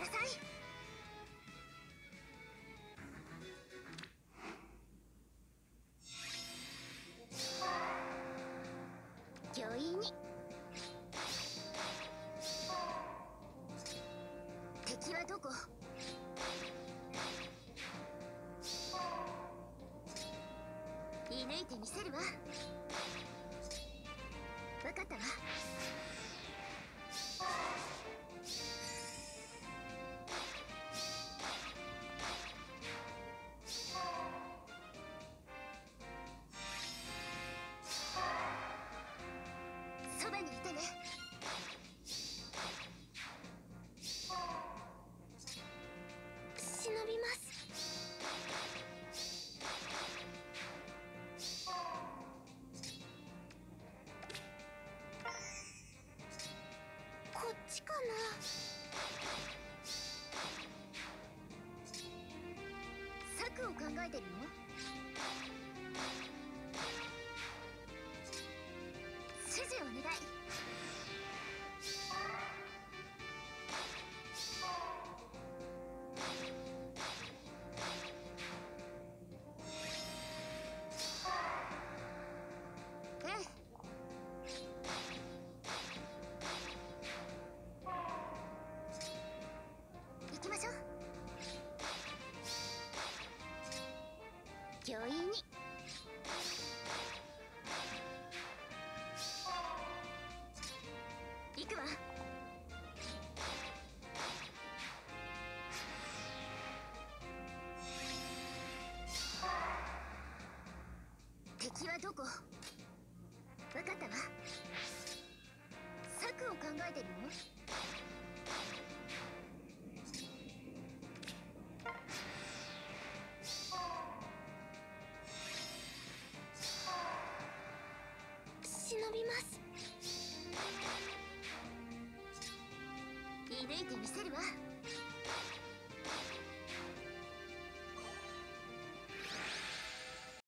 なさい。御意に。敵はどこ？射抜いてみせるわ。分かったわ。ちかな。策を考えてるの？敵はどこ分かったわ。策を考えてるの？忍びます射抜いてみせるわ